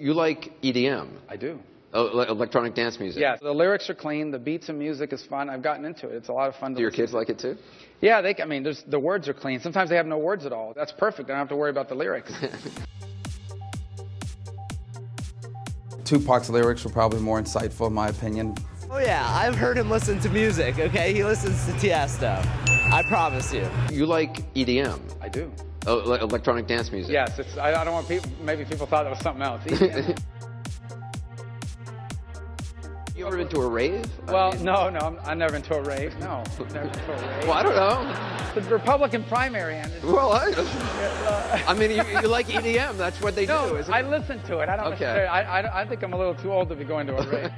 You like EDM, I do. Oh, ele- electronic dance music. Yeah, the lyrics are clean. The beats and music is fun. I've gotten into it. It's a lot of fun. To Do your listen kids like it too? Yeah, they. I mean, there's, the words are clean. Sometimes they have no words at all. That's perfect. I don't have to worry about the lyrics. Tupac's lyrics were probably more insightful, in my opinion. Oh yeah, I've heard him listen to music, okay? He listens to Tiesto. I promise you. You like EDM, I do. Oh, ele- electronic dance music. Yes, it's, I, I don't want people. Maybe people thought that was something else. You ever been to a rave? I well, mean- no, no, I'm, I've never been to a rave. No, never been to a rave. Well, I don't know. The Republican primary ended. Well, I, uh, I mean, you, you like EDM. That's what they No, do, isn't I it? listen to it. I don't Okay. necessarily. I, I, I think I'm a little too old to be going to a rave.